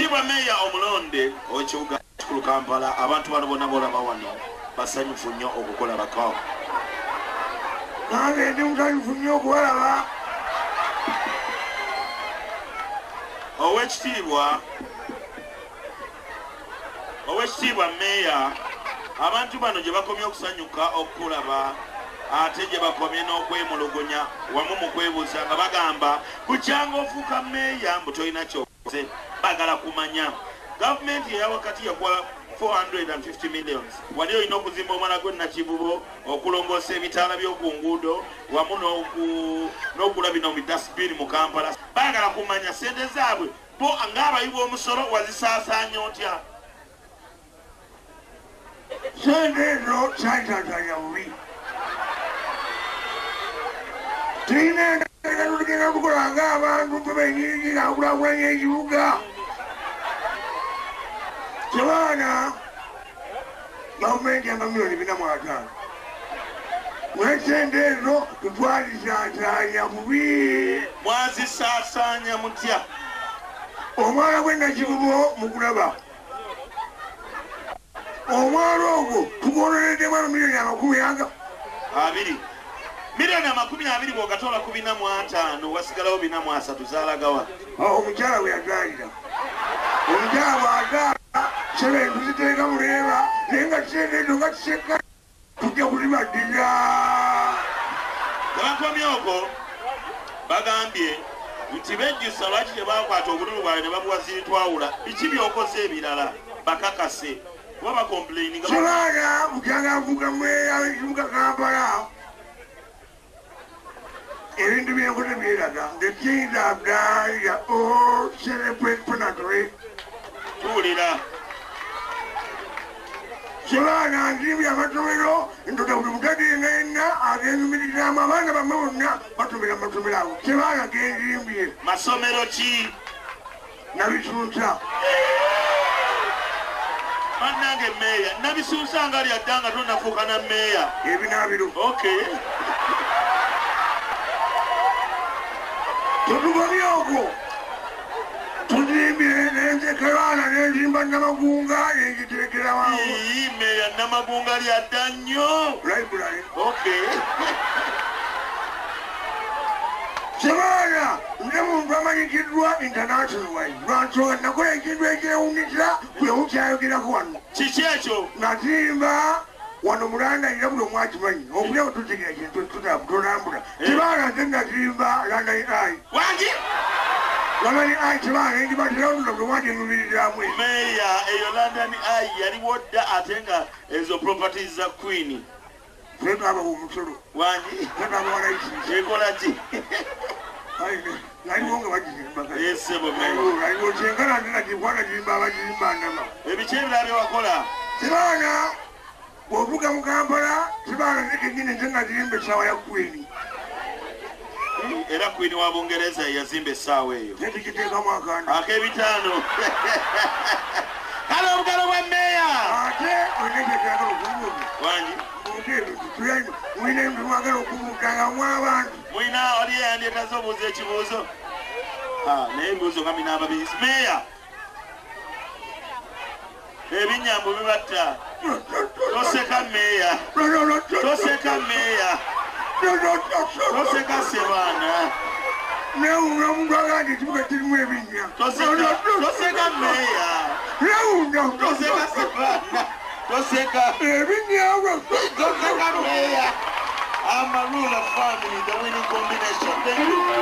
oweekitiibwa meeya omulonde ow'ekibuga kikulu kampala abantu bano bonna bolaba wano basanyufu nnyo okukulabako nange ndi musanyufu nnyo okubalaba. Owekitiibwa owekitiibwa meeya abantu bano gye bakomye okusanyuka okukulaba ate gye bakomye n'okwemulugunya wamu mu kwebuuza nga bagamba bukyanga ofuuka meeya mbu tolina kyokoze bagala kumanya. Gavumenti eya wakati yakuwa 450 millions. Wali olina okuzimba omwana gwenakibubo okulongoosa ebitaala by'oku nguudo wamu n'okugula bino bidasibini mu kampala. Baagala kumanya sente zaabwe bo ng'abayi b'omusolo wazisaasaanya otya? Sente ezo kyaitaatanya bubi. Tulina tukola ng'abantu tubenyingira kulabulanya ekibuga tebaana gavumenti yamba miliyoni bina mu ataano. Naye sente ezo tetwalisaasanya bubi. Mwazisaasaanya mutya? Omwala gwenakibubo mukulaba omwala ogwo tugonoleddemu ano miliyoni amakumi aga. Abiri miliyoni amakumi abiri bw'ogatoola ku bina mu ataano wasigalawo bina mu asatu zaalagawa. Omukyala bwe yazaalira omukyala bw'azaala sebentu ziteeka muleeba naye nga ezo nga kiseka tujja kuzibaddira tebakomye okwo bagambye nti bejjusa lwaki tebakwata obululu bwawe ne babuwa ziritwawula biki byokoze ebirala? Bakakase. Kuba bakomplaininga sebaana mukyanga avuga mweya ekibuga kampala the things have done ya all celebrate penatory tuwulira. Sebaana nzimbi amasomero ntoda buli mutadinga yenna agenyumirizaamu abaana bamwe bonna basomera mu masomero ago sebaana genzimbye masomero ki? Nabisunsa. Bannange meeya nabisunsa nga lyadda nga tonafuuka na meeya. Ebinabiro okay tetugobye okwo tuzimbye nenzekerwana nenzimba namagunga nengiteekera wawo Ii, meeya namagunga lyadda nnyo. Library. Okay sebaana nze muntu amanyikiddwa international wise lwansonga nakola ekintu ekyewunyisa kwewukyayogerako wano? Kiki ekyo? Nazimba wano mulanda era buli omwakimanyi obulya otutegeera kintu tutambula sebaana nze nazimba landai ai wangi landai ai sebaana endibateraolula buli omwakinubirizaamu eyo meeya eyo london ai yaliwo dda ate nga ezo properties za queen. Twetwaba omusolo. Wangi twetwaba walaisisi ekola ki? Naliwo nga bagizimba esebo meeya. Aliwo kyenkana nze nakikwana zimba abagizimba ndaba ebiki ebirala byewakola sebaana bwovuga mu kampala sebaana zekenyini nze nga zimba essaawa ya kwini era queen wa bungereza yazimba essaawa eyo. Netukiteekamu akanda ak'ebitaano kale obugalo bwa meeya. Ate onekyekyaga okumubi wangi? Mulina ebintu mwagala okumugangamu abantu mulina oli eyandyetaze obuuza ekibuuzo. Naye ebibuuzo nga mina ababisi meeya! Ebinyambu bibatta Você caminha. Você caminha. Você tá semana. Não, não, guarda, porque tem uma vinha. Você caminha. Não, não, você tá semana. Você caminha. Você caminha. I'm a ruler family, the winning combination. Thank you.